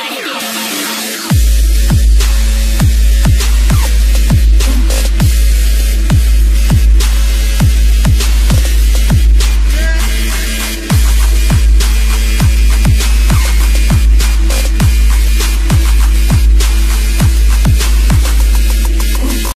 Fight!